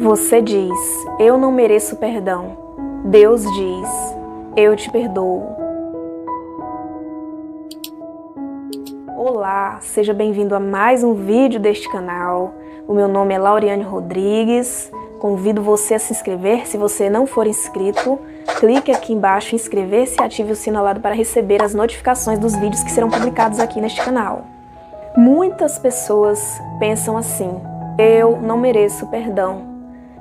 Você diz: Eu não mereço perdão. Deus diz: Eu te perdoo. Olá, seja bem-vindo a mais um vídeo deste canal. O meu nome é Lauriane Rodrigues. Convido você a se inscrever se você não for inscrito. Clique aqui embaixo em inscrever-se e ative o sino ao lado para receber as notificações dos vídeos que serão publicados aqui neste canal. Muitas pessoas pensam assim: eu não mereço perdão.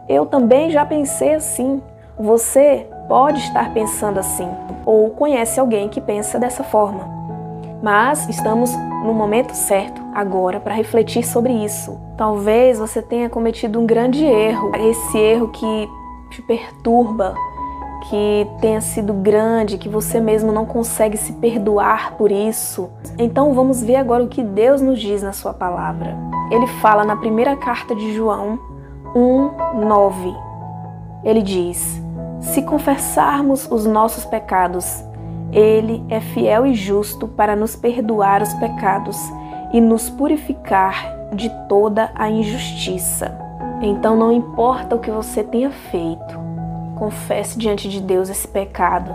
Eu também já pensei assim. Você pode estar pensando assim, ou conhece alguém que pensa dessa forma. Mas estamos no momento certo agora para refletir sobre isso. Talvez você tenha cometido um grande erro, esse erro que te perturba, que tenha sido grande, que você mesmo não consegue se perdoar por isso. Então vamos ver agora o que Deus nos diz na sua palavra. Ele fala na primeira carta de João 1:9. Ele diz: Se confessarmos os nossos pecados, ele é fiel e justo para nos perdoar os pecados e nos purificar de toda a injustiça. Então não importa o que você tenha feito, confesse diante de Deus esse pecado.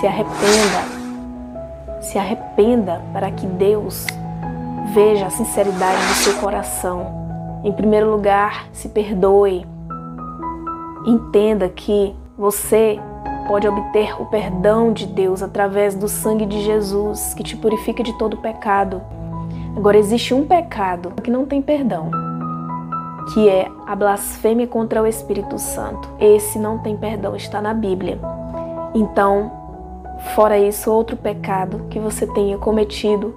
Se arrependa. Se arrependa para que Deus veja a sinceridade do seu coração. Em primeiro lugar, se perdoe. Entenda que você pode obter o perdão de Deus através do sangue de Jesus, que te purifica de todo pecado. Agora, existe um pecado que não tem perdão, que é a blasfêmia contra o Espírito Santo. Esse não tem perdão, está na Bíblia. Então, fora isso, outro pecado que você tenha cometido,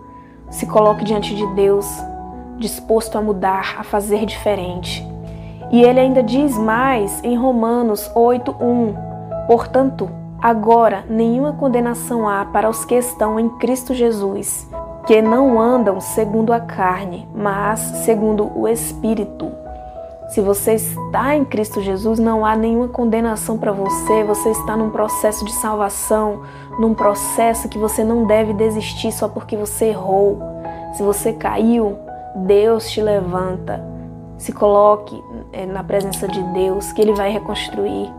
se coloque diante de Deus, disposto a mudar, a fazer diferente. E ele ainda diz mais em Romanos 8:1 Portanto, agora nenhuma condenação há para os que estão em Cristo Jesus, que não andam segundo a carne, mas segundo o Espírito. Se você está em Cristo Jesus, não há nenhuma condenação para você, você está num processo de salvação, num processo que você não deve desistir só porque você errou. Se você caiu, Deus te levanta. Se coloque eh, na presença de Deus, que Ele vai reconstruir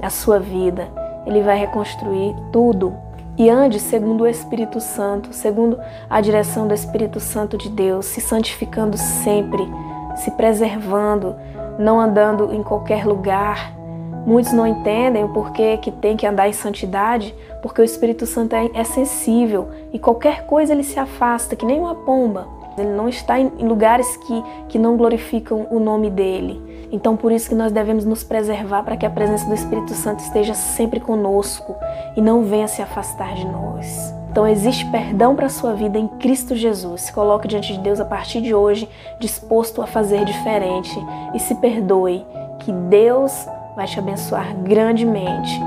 a sua vida. Ele vai reconstruir tudo. E ande segundo o Espírito Santo, segundo a direção do Espírito Santo de Deus, se santificando sempre, se preservando, não andando em qualquer lugar. Muitos não entendem o porquê que tem que andar em santidade, porque o Espírito Santo é, é sensível e qualquer coisa ele se afasta, que nem uma pomba. Ele não está em lugares que, que não glorificam o nome dele. Então, por isso que nós devemos nos preservar para que a presença do Espírito Santo esteja sempre conosco e não venha se afastar de nós. Então, existe perdão para a sua vida em Cristo Jesus. Se coloque diante de Deus a partir de hoje, disposto a fazer diferente e se perdoe, que Deus vai te abençoar grandemente,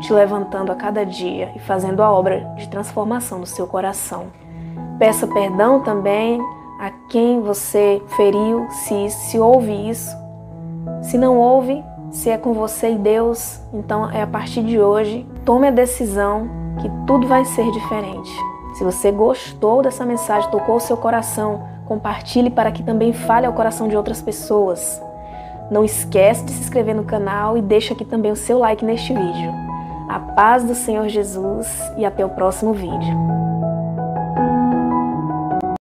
te levantando a cada dia e fazendo a obra de transformação no seu coração. Peça perdão também a quem você feriu, se, se houve isso, se não houve, se é com você e Deus, então é a partir de hoje, tome a decisão que tudo vai ser diferente. Se você gostou dessa mensagem, tocou o seu coração, compartilhe para que também fale ao coração de outras pessoas. Não esquece de se inscrever no canal e deixa aqui também o seu like neste vídeo. A paz do Senhor Jesus e até o próximo vídeo.